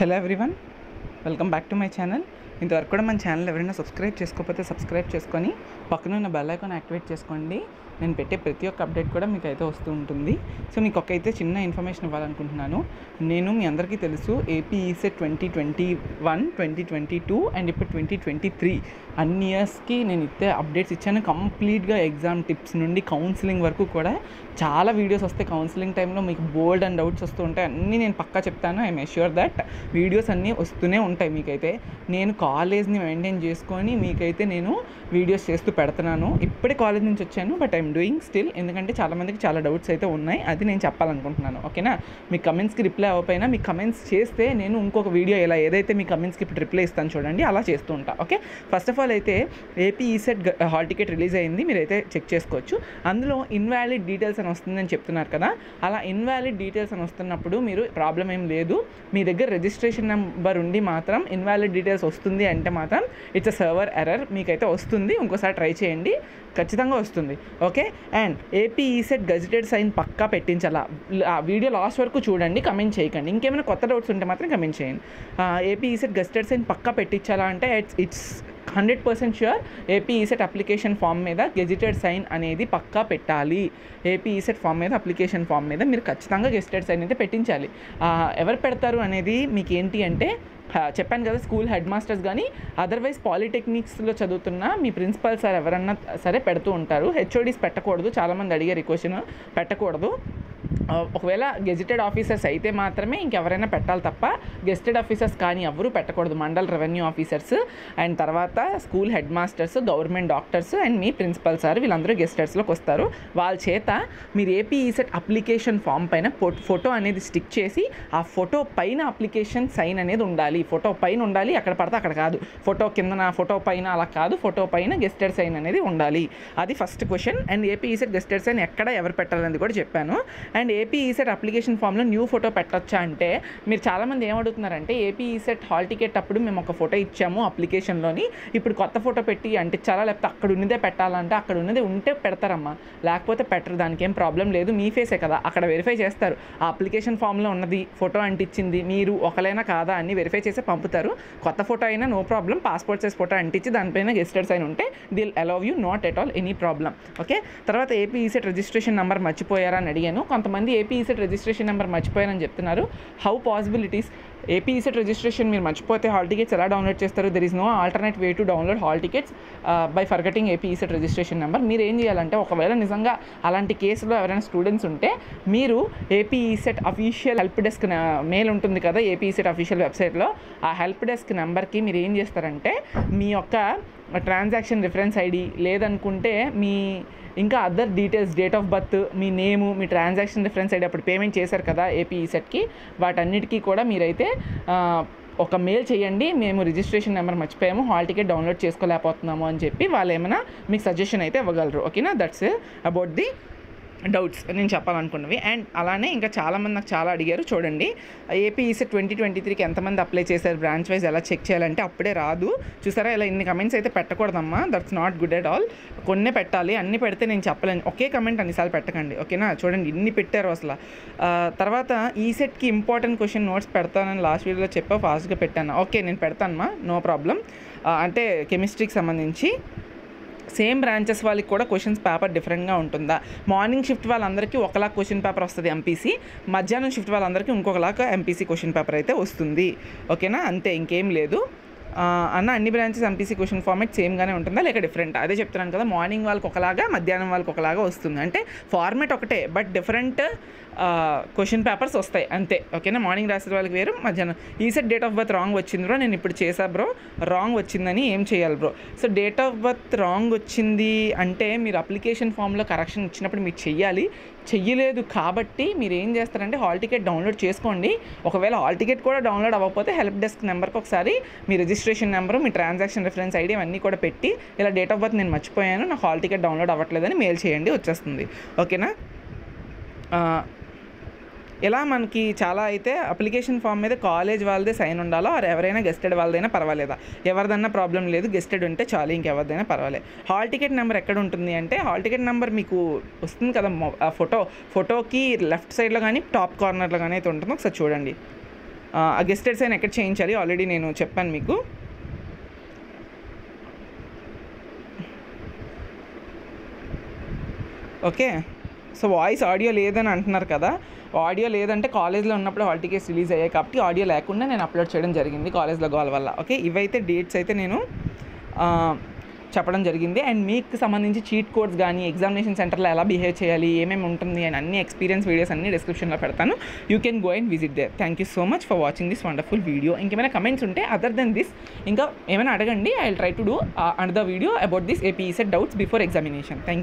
Hello everyone welcome back to my channel ఇంతవరకు కూడా మన ఛానల్ ఎవరైనా సబ్స్క్రైబ్ చేసుకోకపోతే సబ్స్క్రైబ్ చేసుకొని పక్కన ఉన్న బెల్ ఐకాన్ యాక్టివేట్ చేసుకోండి. నేను పెట్టే ప్రతి ఒక్క అప్డేట్ కూడా మీకు అయితే వస్తూ ఉంటుంది. సో మీకు ఒక అయితే చిన్న ఇన్ఫర్మేషన్ ఇవ్వాలనుకుంటున్నాను. నేను మీ అందరికీ తెలుసు AP ECET twenty twenty one twenty twenty two and ఇప్పుడు ట్వంటీ ట్వంటీ త్రీ అన్ని ఇయర్స్కి నేను ఇస్తే అప్డేట్స్ ఇచ్చాను. కంప్లీట్గా ఎగ్జామ్ టిప్స్ నుండి కౌన్సిలింగ్ వరకు కూడా చాలా వీడియోస్ వస్తాయి. కౌన్సిలింగ్ టైంలో మీకు బోల్డ్ అండ్ డౌట్స్ వస్తూ ఉంటాయి. అన్నీ నేను పక్కా చెప్తాను. ఐఎమ్ ఎష్యూర్ దట్ వీడియోస్ అన్నీ వస్తూనే ఉంటాయి మీకైతే. నేను కాలేజ్ని మెయింటైన్ చేసుకొని మీకైతే నేను వీడియోస్ చేస్తూ పెడుతున్నాను. ఇప్పుడే కాలేజ్ నుంచి వచ్చాను బట్ ఐఎమ్ డూయింగ్ స్టిల్. ఎందుకంటే చాలామందికి చాలా డౌట్స్ అయితే ఉన్నాయి. అది నేను చెప్పాలనుకుంటున్నాను. ఓకేనా? మీ కమెంట్స్కి రిప్లై అవ్వకపోయినా మీ కమెంట్స్ చేస్తే నేను ఇంకొక వీడియో ఇలా ఏదైతే మీ కమెంట్స్కి ఇప్పుడు రిప్లై ఇస్తాను చూడండి అలా చేస్తూ ఉంటా. ఓకే? ఫస్ట్ ఆఫ్ ఆల్ అయితే AP ECET hall ticket release అయింది. మీరైతే చెక్ చేసుకోవచ్చు. అందులో ఇన్వాలిడ్ డీటెయిల్స్ అని వస్తుందని చెప్తున్నారు కదా? అలా ఇన్వాలిడ్ డీటెయిల్స్ అని వస్తున్నప్పుడు మీరు ప్రాబ్లం ఏం లేదు. మీ దగ్గర రిజిస్ట్రేషన్ నెంబర్ ఉండి మాత్రం ఇన్వాలిడ్ డీటెయిల్స్ వస్తుంది అంటే మాత్రం ఇట్స్ అ సర్వర్ ఎర్రర్ మీకైతే వస్తుంది. ఇంకోసారి ట్రై చేయండి. ఖచ్చితంగా వస్తుంది. Okay and AP ECET gazetted sign పక్కా పెట్టించాలా? ఆ వీడియో లాస్ట్ వరకు చూడండి. కమెంట్ చేయకండి. ఇంకేమైనా కొత్త డౌట్స్ ఉంటే మాత్రం కమెంట్ చేయండి. ఏపీ ఈసెట్ గజిటెడ్ సైన్ పక్కా పెట్టించాలా అంటే it's it's hundred percent sure AP ECET application form మీద గెజిటెడ్ సైన్ అనేది పక్కా పెట్టాలి. ఏపీ ఈసెట్ ఫామ్ మీద అప్లికేషన్ ఫామ్ మీద మీరు ఖచ్చితంగా గెజిటెడ్ సైన్ అయితే పెట్టించాలి. ఎవరు పెడతారు అనేది మీకు ఏంటి అంటే చెప్పాను కదా స్కూల్ హెడ్ మాస్టర్స్ కానీ అదర్వైజ్ పాలిటెక్నిక్స్లో చదువుతున్న మీ ప్రిన్సిపల్ సార్ ఎవరన్నా సరే పెడుతూ ఉంటారు. హెచ్ఓడీస్ పెట్టకూడదు. చాలామంది అడిగారు ఈ క్వశ్చన్ పెట్టకూడదు. ఒకవేళ గెజిటెడ్ ఆఫీసర్స్ అయితే మాత్రమే ఇంకెవరైనా పెట్టాలి తప్ప గెస్టెడ్ ఆఫీసర్స్ కానీ ఎవరు పెట్టకూడదు. మండల్ రెవెన్యూ ఆఫీసర్స్ అండ్ తర్వాత school head masters government doctors and me principal sir వీళ్ళందరూ గెస్టర్స్లోకి వస్తారు. వాళ్ళ చేత మీరు ఏపీ ఈసెట్ అప్లికేషన్ ఫామ్ పైన ఫోటో అనేది స్టిక్ చేసి ఆ ఫోటో పైన అప్లికేషన్ సైన్ అనేది ఉండాలి. ఫోటో పైన ఉండాలి అక్కడ పడితే అక్కడ కాదు. ఫోటో కిందన ఫోటో పైన అలా కాదు. ఫోటో పైన గెస్టెడ్ సైన్ అనేది ఉండాలి. అది first question. And AP ECET gazetted sign ఎక్కడ ఎవరు పెట్టాలనేది కూడా చెప్పాను. అండ్ ఏపీ ఈసెట్ అప్లికేషన్ ఫామ్లో న్యూ ఫోటో పెట్టొచ్చా అంటే మీరు చాలామంది ఏమడుగుతున్నారంటే ఏపీ ఈసెట్ హాల్ టికెట్ అప్పుడు మేము ఒక ఫోటో ఇచ్చాము అప్లికేషన్లోని ఇప్పుడు కొత్త ఫోటో పెట్టి అంటించాలా లేకపోతే అక్కడ ఉన్నదే పెట్టాలంటే అక్కడ ఉన్నది ఉంటే పెడతారమ్మా. లేకపోతే పెట్టరు దానికి ఏం ప్రాబ్లం లేదు మీ ఫేసే కదా. అక్కడ వెరిఫై చేస్తారు. ఆ అప్లికేషన్ ఫామ్లో ఉన్నది ఫోటో అంటించింది మీరు ఒకలైనా కాదా అని వెరిఫై చేసి పంపుతారు. కొత్త ఫోటో అయినా no problem passport size photo అంటించి దానిపైన గెస్టెడ్ సైన్ ఉంటే they'll allow you not at all any problem okay తర్వాత ఏపీ ఈసెట్ రిజిస్ట్రేషన్ నెంబర్ మర్చిపోయారా అని అడిగాను. కొంతమంది ఏపీ ఈసెట్ రిజిస్ట్రేషన్ నెంబర్ మర్చిపోయారని చెప్తున్నారు. How possibilities AP ECET registration మీరు మర్చిపోతే హాల్ టికెట్స్ ఎలా డౌన్లోడ్ చేస్తారు there is no alternate way to download hall tickets by forgetting AP ECET registration number మీరు ఏం చేయాలంటే ఒకవేళ నిజంగా అలాంటి కేసులో ఎవరైనా స్టూడెంట్స్ ఉంటే మీరు AP ECET official help desk mail ఉంటుంది కదా ఏపీ ఈసెట్ అఫీషియల్ వెబ్సైట్లో ఆ హెల్ప్ డెస్క్ నెంబర్కి మీరు ఏం చేస్తారంటే మీ యొక్క ట్రాన్సాక్షన్ రిఫరెన్స్ ఐడి లేదనుకుంటే మీ ఇంకా other details date of birth me name మీ ట్రాన్సాక్షన్ రిఫరెన్స్ అయితే అప్పుడు పేమెంట్ చేశారు కదా ఏపీ ఈసెట్కి వాటన్నిటికీ కూడా మీరైతే ఒక మెయిల్ చేయండి. మేము రిజిస్ట్రేషన్ నెంబర్ మర్చిపోయాము. హాల్ టికెట్ డౌన్లోడ్ చేసుకోలేకపోతున్నాము అని చెప్పి వాళ్ళు ఏమైనా మీకు సజెషన్ అయితే ఇవ్వగలరు. ఓకేనా దట్స్ అబౌట్ ది డౌట్స్ నేను చెప్పాలనుకున్నవి. అండ్ అలానే ఇంకా చాలామంది నాకు చాలా అడిగారు చూడండి. ఏపీ ట్వంటీ ట్వంటీ త్రీకి ఎంతమంది అప్లై చేశారు? బ్రాంచ్ వైజ్ ఎలా చెక్ చేయాలంటే అప్పుడే రాదు. చూసారా ఇలా ఇన్ని కమెంట్స్ అయితే పెట్టకూడదమ్మా. That's not good at all. కొన్నే పెట్టాలి అన్ని పెడితే నేను చెప్పలేను. ఒకే కమెంట్ అన్నిసార్లు పెట్టకండి ఓకేనా? చూడండి ఇన్ని పెట్టారు అసలు. తర్వాత తర్వాత ఈసెట్కి ఇంపార్టెంట్ క్వశ్చన్ నోట్స్ పెడతానని లాస్ట్ వీడియోలో చెప్పా ఫాస్ట్గా పెట్టాను. ఓకే నేను పెడతానమ్మా నో ప్రాబ్లం. అంటే కెమిస్ట్రీకి సంబంధించి. సేమ్ బ్రాంచెస్ వాళ్ళకి కూడా క్వశ్చన్స్ పేపర్ డిఫరెంట్గా ఉంటుందా? మార్నింగ్ షిఫ్ట్ వాళ్ళందరికీ ఒకలా క్వశ్చన్ పేపర్ వస్తుంది ఎంపీసీ మధ్యాహ్నం షిఫ్ట్ వాళ్ళందరికీ ఇంకొకలాగా ఎంపీసీ క్వశ్చన్ పేపర్ అయితే వస్తుంది. ఓకేనా? అంతే ఇంకేం లేదు. అన్న అన్ని బ్రాంచెస్ ఎంపీసీ క్వశ్చన్ ఫార్మేట్ సేమ్గానే ఉంటుందా? లేక డిఫరెంట్? అదే చెప్తున్నాను కదా మార్నింగ్ వాళ్ళకి ఒకలాగా మధ్యాహ్నం వాళ్ళకి ఒకలాగా వస్తుంది. అంటే ఫార్మేట్ ఒకటే బట్ డిఫరెంట్ క్వశ్చన్ పేపర్స్ వస్తాయి. అంతే. ఓకేనా మార్నింగ్ రాసే వాళ్ళకి వేరు మధ్యాహ్నం. ECET date of birth wrong వచ్చింది బ్రో నేను ఇప్పుడు చేసా బ్రో. రాంగ్ వచ్చిందని ఏం చేయాలి bro? So date of birth wrong వచ్చింది అంటే మీరు అప్లికేషన్ ఫామ్లో కరెక్షన్ ఇచ్చినప్పుడు మీరు చెయ్యాలి. చెయ్యలేదు కాబట్టి మీరు ఏం చేస్తారంటే హాల్ టికెట్ డౌన్లోడ్ చేసుకోండి. ఒకవేళ హాల్ టికెట్ కూడా డౌన్లోడ్ అవ్వకపోతే హెల్ప్ డెస్క్ నెంబర్కి ఒకసారి మీ రిజిస్ట్రేషన్ నెంబర్ మీ ట్రాన్సాక్షన్ రిఫరెన్స్ ఐడి అన్నీ కూడా పెట్టి ఇలా డేట్ ఆఫ్ బర్త్ నేను మర్చిపోయాను నా హాల్ టికెట్ డౌన్లోడ్ అవ్వట్లేదని మెయిల్ చేయండి వచ్చేస్తుంది. ఓకేనా ఇలా మనకి చాలా అయితే అప్లికేషన్ ఫామ్ మీద కాలేజ్ వాళ్ళదే సైన్ ఉండాలో ఆర్ ఎవరైనా గెస్టెడ్ వాళ్ళదైనా పర్వాలేదా? ఎవరిదన్నా ప్రాబ్లం లేదు గెస్టెడ్ ఉంటే చాలు ఇంకెవరిదైనా పర్వాలేదు హాల్ టికెట్ నెంబర్ ఎక్కడ ఉంటుంది అంటే హాల్ టికెట్ నెంబర్ మీకు వస్తుంది కదా ఆ ఫోటో. ఫోటోకి లెఫ్ట్ సైడ్లో కానీ టాప్ కార్నర్లో కానీ అయితే ఉంటుంది ఒకసారి చూడండి. ఆ గెస్టెడ్ సైన్ ఎక్కడ చేయించాలి ఆల్రెడీ నేను చెప్పాను మీకు. ఓకే. సో వాయిస్ ఆడియో లేదని అంటున్నారు కదా. ఆడియో లేదంటే కాలేజ్లో ఉన్నప్పుడు హాల్ టికెట్స్ రిలీజ్ అయ్యాయి కాబట్టి ఆడియో లేకుండా నేను అప్లోడ్ చేయడం జరిగింది కాలేజ్లో గోల్ వల్ల ఓకే? ఇవైతే డేట్స్ అయితే నేను చెప్పడం జరిగింది. అండ్ మీకు సంబంధించి చీట్ కోడ్స్ కానీ ఎగ్జామినేషన్ సెంటర్లో ఎలా బిహేవ్ చేయాలి ఏమేమి ఉంటుంది అని అన్ని ఎక్స్పీరియన్స్ వీడియోస్ అన్ని డిస్క్రిప్షన్లో పెడతాను. You can go and visit there. Thank you so much for watching this wonderful video. ఇంకేమైనా కమెంట్స్ ఉంటే అదర్ దెన్ దిస్ ఇంకా ఏమైనా అడగండి I will try to do another video about this AP CET doubts before examination thank you